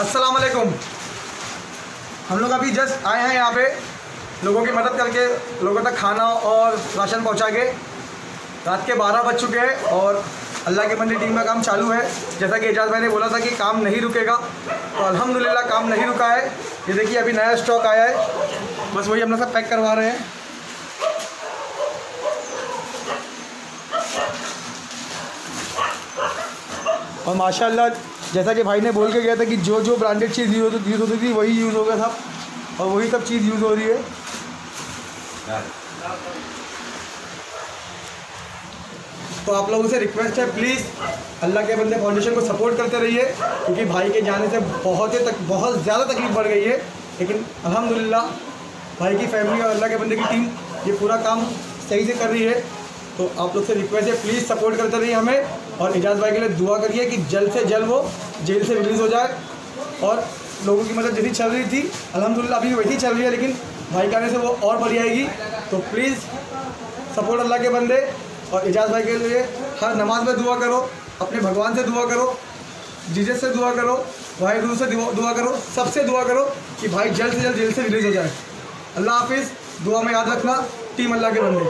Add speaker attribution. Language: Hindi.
Speaker 1: अस्सलाम वालेकुम हम लोग अभी जस्ट आए हैं यहाँ पे लोगों की मदद करके, लोगों तक खाना और राशन पहुँचा के। रात के 12 बज चुके हैं और अल्लाह के बंदी टीम का काम चालू है। जैसा कि एजाज भाई ने बोला था कि काम नहीं रुकेगा तो अल्हम्दुलिल्लाह काम नहीं रुका है। ये देखिए, अभी नया स्टॉक आया है। बस वही हम लोग सब पैक करवा रहे हैं। और माशाल्लाह जैसा कि भाई ने बोल के गया था कि जो जो ब्रांडेड चीज़ यूज़ होती यूज़ होती थी, वही यूज़ होगा सब और वही सब चीज़ यूज़ हो रही है। तो आप लोगों से रिक्वेस्ट है प्लीज़ अल्लाह के बंदे फाउंडेशन को सपोर्ट करते रहिए, क्योंकि भाई के जाने से बहुत ही तक, बहुत ज़्यादा तकलीफ़ बढ़ गई है। लेकिन अल्हम्दुलिल्लाह, भाई की फैमिली और अल्लाह के बंदे की टीम ये पूरा काम सही से कर रही है। तो आप लोग से रिक्वेस्ट है प्लीज़ सपोर्ट करते रहिए हमें। और एजाज भाई के लिए दुआ करिए कि जल्द से जल्द वो जेल से रिलीज़ हो जाए। और लोगों की मदद जैसी चल रही थी अलहमदिल्ला अभी वैसी चल रही है, लेकिन भाई के आने से वो और बढ़ जाएगी तो प्लीज़ सपोर्ट अल्लाह के बंदे और एजाज भाई के लिए हर नमाज़ में दुआ करो, अपने भगवान से दुआ करो, जीजस से दुआ करो, भाई वाहिगुरु से दुआ करो, सबसे दुआ करो कि भाई जल्द से जल्द जेल से रिलीज़ हो जाए। अल्लाह हाफिज़, दुआ में याद रखना, टीम अल्लाह के बंदे।